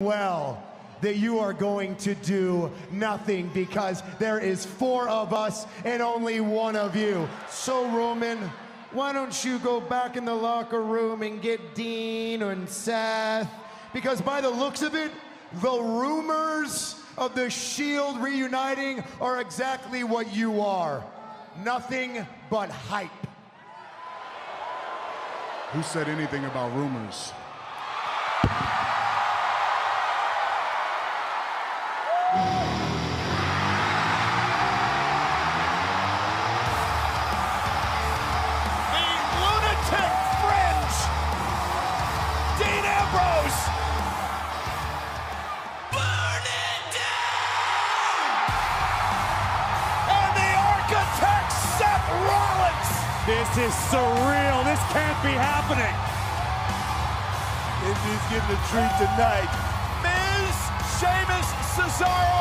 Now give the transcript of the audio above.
well that you are going to do nothing because there is four of us and only one of you. So, Roman, why don't you go back in the locker room and get Dean and Seth? Because by the looks of it, the rumors of the Shield reuniting are exactly what you are nothing but hype. Who said anything about rumors? This is surreal. This can't be happening. Indy's getting a treat tonight. Cesaro